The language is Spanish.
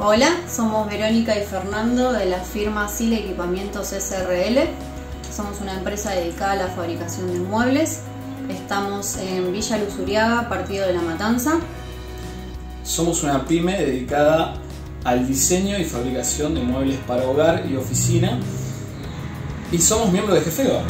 Hola, somos Verónica y Fernando de la firma SIL Equipamientos SRL. Somos una empresa dedicada a la fabricación de muebles. Estamos en Villa Luzuriaga, partido de La Matanza. Somos una pyme dedicada al diseño y fabricación de muebles para hogar y oficina. Y somos miembros de Jefeba.